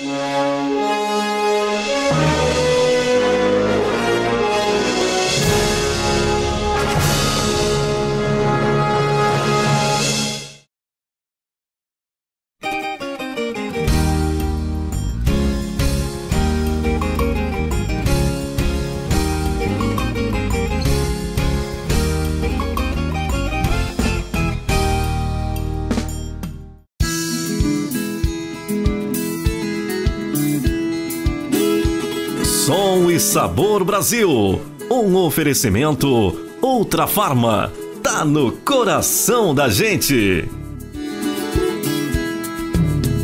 Yeah. Som e Sabor Brasil. Um oferecimento Ultra Farma. Tá no coração da gente.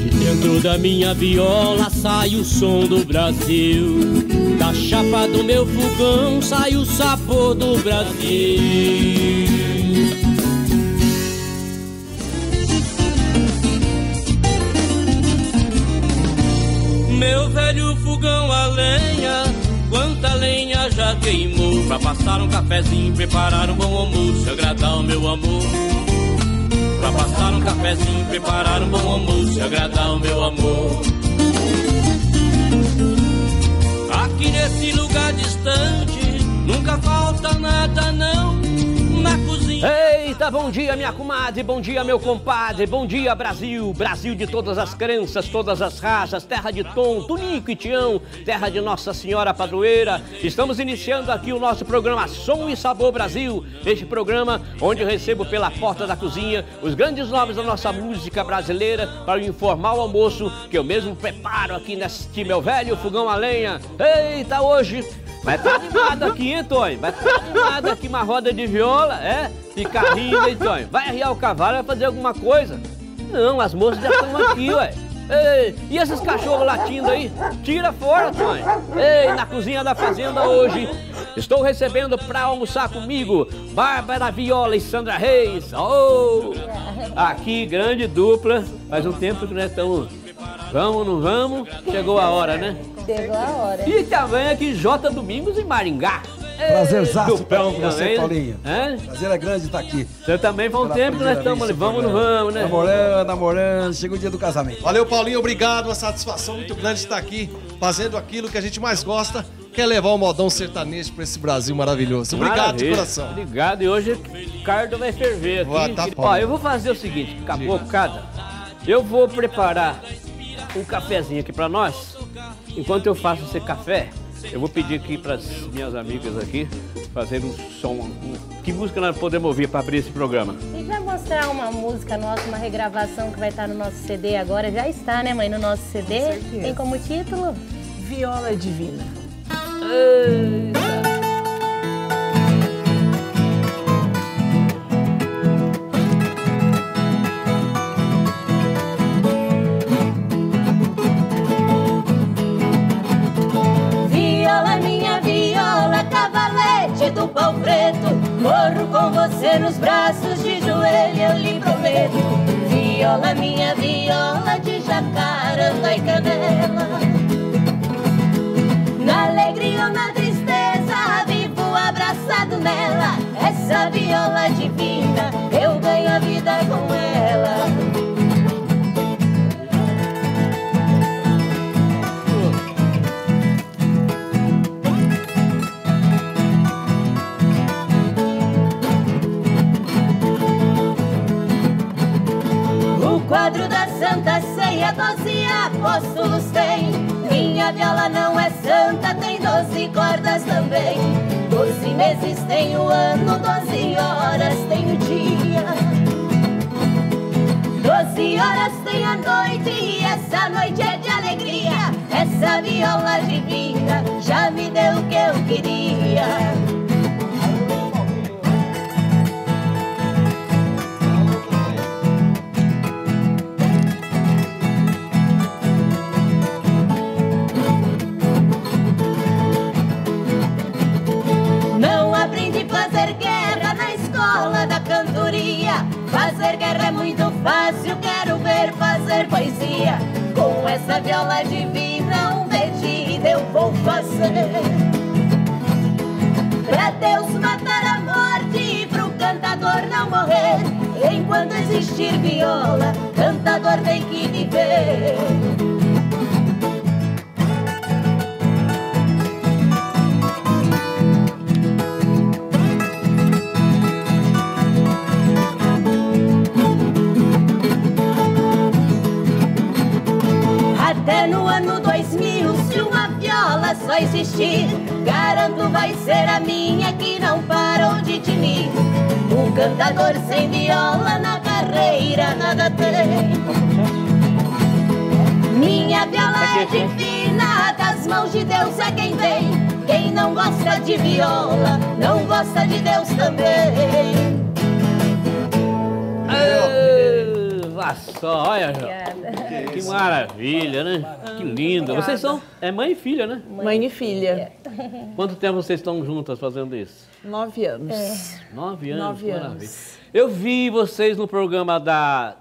De dentro da minha viola sai o som do Brasil. Da chapa do meu fogão sai o sabor do Brasil. Velho fogão a lenha, quanta lenha já queimou. Pra passar um cafezinho, preparar um bom almoço, agradar o meu amor. Pra passar um cafezinho, preparar um bom almoço, agradar o meu amor. Aqui nesse lugar distante, nunca falta nada não Eita, bom dia, minha comadre, bom dia, meu compadre, bom dia, Brasil, Brasil de todas as crenças, todas as raças, terra de Tom, Tunico e Tião, terra de Nossa Senhora Padroeira. Estamos iniciando aqui o nosso programa Som e Sabor Brasil, este programa onde eu recebo pela porta da cozinha os grandes nomes da nossa música brasileira para o informal almoço que eu mesmo preparo aqui neste meu velho fogão a lenha. Eita, hoje Estar tá animado aqui, hein, Tonho? Estar tá animado aqui uma roda de viola, é? E carrinho, hein, Tonho? Vai arriar o cavalo, vai fazer alguma coisa? Não, as moças já estão aqui, ué. Ei, e esses cachorros latindo aí? Tira fora, Tonho. Ei, na cozinha da fazenda hoje, estou recebendo pra almoçar comigo Bárbara Viola e Sandra Reis. Oh, aqui, grande dupla. Faz um tempo que nós estamos... Vamos, não vamos? Chegou a hora, né? Chegou a hora. E também aqui J Domingos em Maringá. Prazerzaço Dupão com você, também. Paulinho. Hã? Prazer é grande estar aqui. Você também faz um tempo que nós estamos ali. Vamos, não nesse programa. vamos, né? Namorando, namorando, chega o dia do casamento. Valeu, Paulinho, obrigado. Uma satisfação muito grande estar aqui fazendo aquilo que a gente mais gosta, que é levar o modão sertanejo para esse Brasil maravilhoso. Obrigado de Maravilha. coração. Obrigado. E hoje o cardo vai ferver aqui. Vai, tá. Ó, eu vou fazer o seguinte, cabocada. Eu vou preparar um cafezinho aqui pra nós. Enquanto eu faço esse café, eu vou pedir aqui pras minhas amigas aqui fazer um som. que música nós podemos ouvir pra abrir esse programa? A gente vai mostrar uma música nossa, uma regravação que vai estar no nosso CD agora. Já está, né, mãe, no nosso CD. certeza. Tem como título? Viola Divina. Viola, do pau preto. Corro com você nos braços, de joelho eu lhe prometo. Viola, minha viola de jacaranda e canela. Na alegria ou na tristeza, vivo abraçado nela. Essa viola divina, eu ganho a vida com ela. Santa Ceia, doze apóstolos tem. Minha viola não é santa, tem doze cordas também. Doze meses tem o ano, doze horas tem o dia. Doze horas tem a noite e essa noite é de alegria. Essa viola divina já me deu o que eu queria. Com essa viola divina, um pedido eu vou fazer. Pra Deus matar a morte e pro cantador não morrer. Enquanto existir viola, cantador tem que viver. Só existir, garanto vai ser a minha que não parou de tinir. Um cantador sem viola na carreira nada tem. Minha viola é divina, das mãos de Deus é quem vem. Quem não gosta de viola, não gosta de Deus também. Só, olha, que maravilha, né? Que linda. Vocês são é mãe e filha, né? Mãe e filha. Quanto tempo vocês estão juntas fazendo isso? Nove anos. Nove anos. Nove maravilha. anos. Eu vi vocês no programa da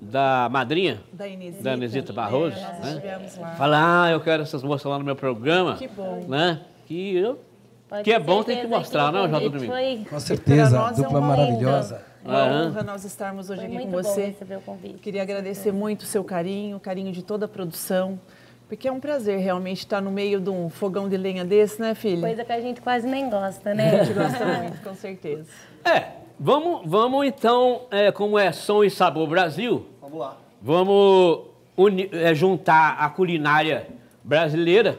da madrinha, Da Inesita. da Anesita Barroso, É, nós né? estivemos lá. Falar, ah, eu quero essas moças lá no meu programa. Que bom. Né? Que, eu, Pode que é bom, tem que mostrar, o né, Jota Domingo? Foi Com certeza, Pra nós é dupla uma maravilhosa. Uma Aham. honra nós estarmos hoje foi aqui muito com bom você. receber o convite. Queria agradecer muito o seu carinho, o carinho de toda a produção, porque é um prazer realmente estar no meio de um fogão de lenha desse, né, filha? Coisa que a gente quase nem gosta, A né? gente gosta muito, com certeza. É, vamos, vamos então, é, como é Som e Sabor Brasil, Vamos lá. vamos uni- é, juntar a culinária brasileira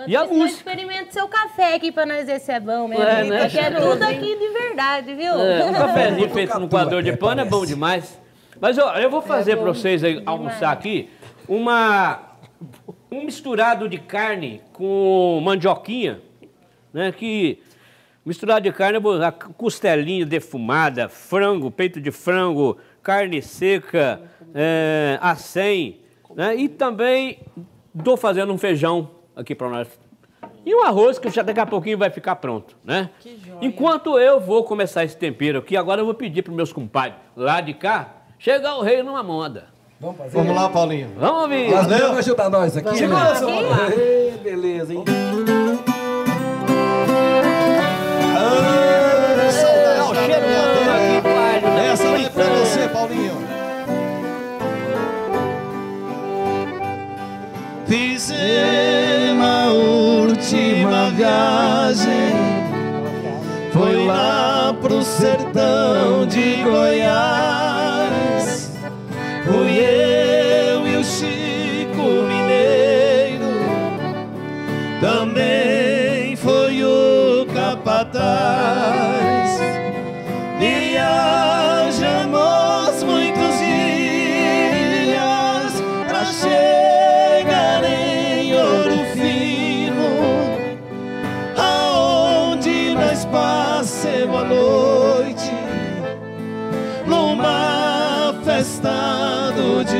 Enquanto E a música? experimenta seu café aqui pra nós ver se é bom, meu É, né? Porque é tudo aqui de verdade, viu? É, um cafezinho feito no coador de pano é bom parece. demais. Mas ó, eu vou fazer para vocês aí, almoçar aqui uma um misturado de carne com mandioquinha, né? Que misturado de carne, eu vou usar costelinha defumada, frango, peito de frango, carne seca, é, acém, né? E também estou fazendo um feijão aqui para nós. E um arroz que já daqui a pouquinho vai ficar pronto, né? Enquanto eu vou começar esse tempero aqui, agora eu vou pedir para meus compadres lá de cá chegar o rei numa moda. Vamos fazer? Vamos lá, Paulinho. Vamos ouvir. Mas vamos ajudar nós aqui, Segura, né? Beleza, hein? Ah, saudade Ó, da chegando minha aqui, pai. terra. Essa vai pra você, Paulinho. A última viagem. Foi lá pro sertão de Goiás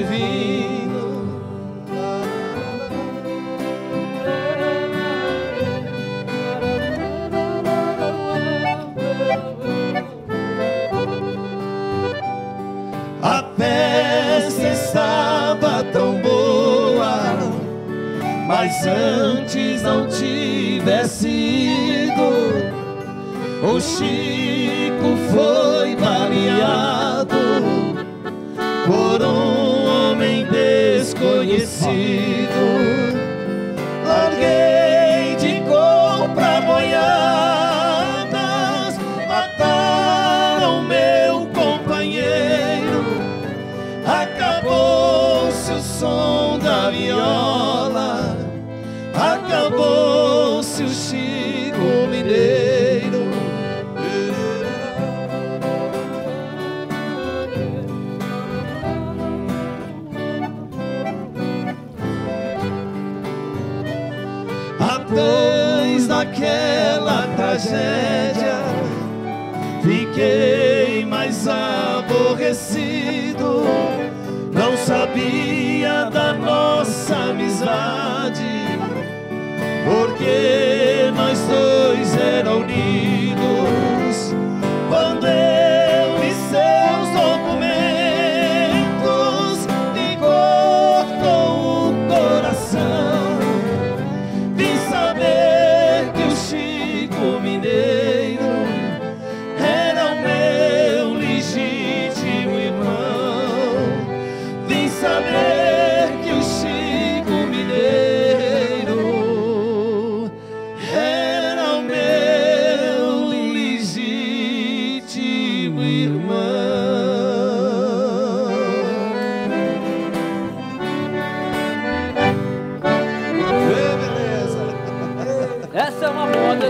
divino A festa estava tão boa, mas antes não tivesse ido. O Chico foi baleado por um desconhecido. Larguei tragédia, fiquei mais aborrecido. Não sabia da nossa amizade, porque nós dois eram unidos.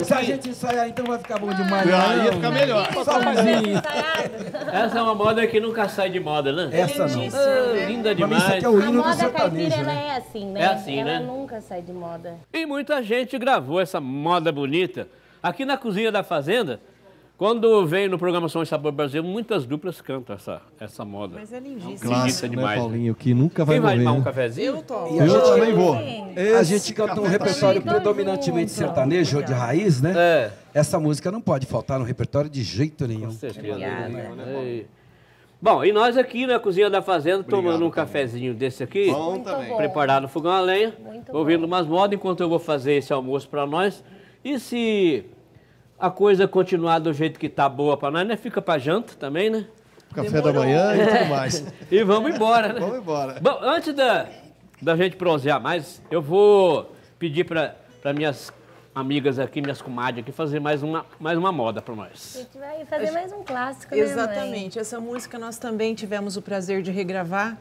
Se a gente ensaiar, então vai ficar bom demais. né? Ah, não. ia ficar melhor. Só pezinho. Essa é uma moda que nunca sai de moda, né? Essa não. Ah, linda mim, isso demais. aqui é o A hino do moda sertanejo, caipira, ela né? é assim, né? É assim, ela né? nunca sai de moda. E muita gente gravou essa moda bonita. Aqui na cozinha da fazenda, quando vem no programa Som e Sabor Brasil, muitas duplas cantam essa, essa moda. Mas é lindíssimo. Clássico demais. né, Paulinho? Que nunca vai Quem vai tomar um né? cafezinho? Eu tomo. E a gente, também vou. a gente canta um repertório predominantemente sertanejo, de raiz, né? É. Essa música não pode faltar no repertório de jeito nenhum. Com certeza. Ei. Bom, e nós aqui na cozinha da fazenda, tomando um cafezinho desse aqui, Bom também. preparado no fogão a lenha, Muito ouvindo umas modas enquanto eu vou fazer esse almoço para nós. E se a coisa continuar do jeito que tá boa para nós, né? Fica para janta também, né? Café da manhã e tudo mais. E vamos embora, né? Vamos embora. Bom, antes da, da gente prosear mais, eu vou pedir para minhas amigas aqui, minhas comadres aqui, fazer mais uma, mais uma moda para A nós. gente vai fazer mais um clássico, né, mãe? Exatamente. Essa música nós também tivemos o prazer de regravar.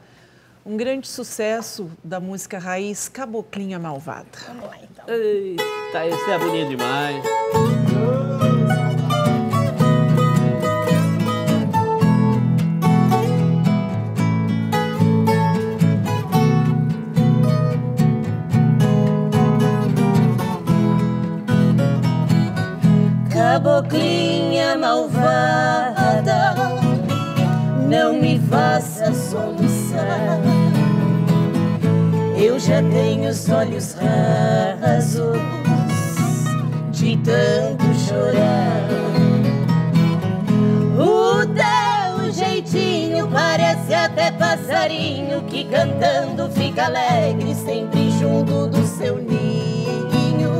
Um grande sucesso da música raiz Caboclinha Malvada. Vamos lá, então. Eita, esse é bonito demais. Caboclinha malvada, não me faça soluçar. Eu já tenho os olhos rasos de tanto O teu jeitinho parece até passarinho que cantando fica alegre sempre junto do seu ninho.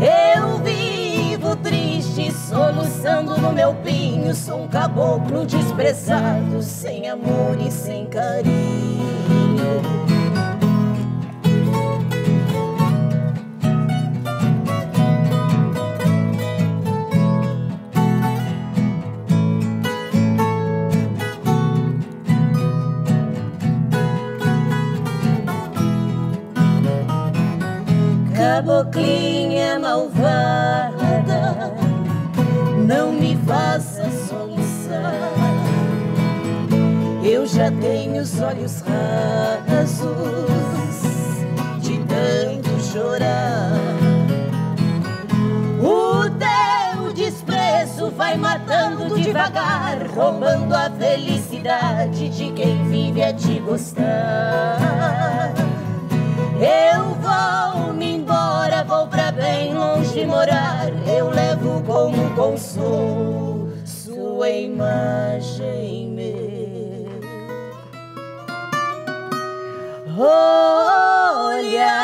Eu vivo triste, soluçando no meu pinho. Sou um caboclo desprezado, sem amor e sem carinho. Caboclinha malvada, não me faça soluçar. Eu já tenho os olhos rasos de tanto chorar. O teu desprezo vai matando devagar, roubando a felicidade de quem vive a te gostar. Eu vou me embora, bem longe morar. Eu levo como consolo sua imagem meu. Olha.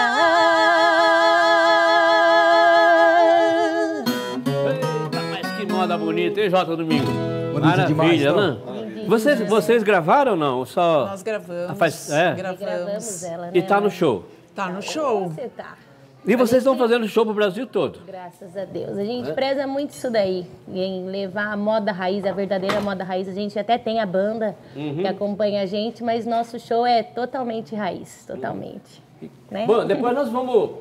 Eita, mas que moda bonita, hein, Jota Domingo? Bonita Maravilha, demais, né? Vocês, vocês gravaram ou não? Só... Nós gravamos. Ah, faz- é? Gravamos ela, né? E tá no mãe? show. Tá no show. Você tá. E vocês estão fazendo show pro Brasil todo. Graças a Deus. A gente preza muito isso daí, em levar a moda raiz, a verdadeira moda raiz. A gente até tem a banda que acompanha a gente, mas nosso show é totalmente raiz, totalmente. Né? Bom, depois nós vamos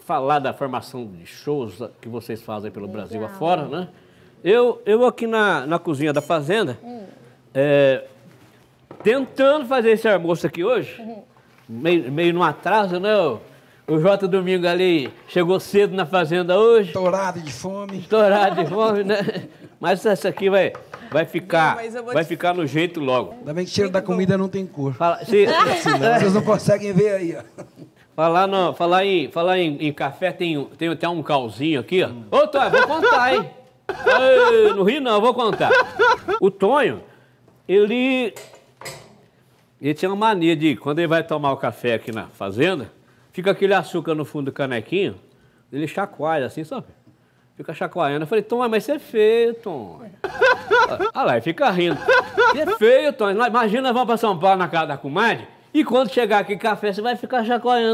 falar da formação de shows que vocês fazem pelo Brasil afora, né? Eu, eu aqui na, na cozinha da fazenda, é, tentando fazer esse almoço aqui hoje, meio, meio no atraso, né? O, Jota Domingo ali chegou cedo na fazenda hoje, Estourado de fome. estourado de fome, né? Mas essa aqui vai, vai ficar, Não, vai te- ficar no jeito logo. Ainda bem que cheiro da comida não tem cor. Fala, se, Vocês não conseguem ver aí, ó. Falar, não, falar, em, falar em, em café, tem, tem até um calzinho aqui, ó. Ô, Tonho, vou contar, hein? Ei, no Rio não, vou contar. O Tonho, ele. Ele tinha uma mania de, quando ele vai tomar o café aqui na fazenda, fica aquele açúcar no fundo do canequinho, ele chacoalha assim, sabe? Fica chacoalhando. Eu falei, Tom, mas você é feio, Tom. Olha lá, ele fica rindo. Que é feio, Tom. Imagina, nós vamos para São Paulo na casa da comadre, e quando chegar aqui café, você vai ficar chacoalhando.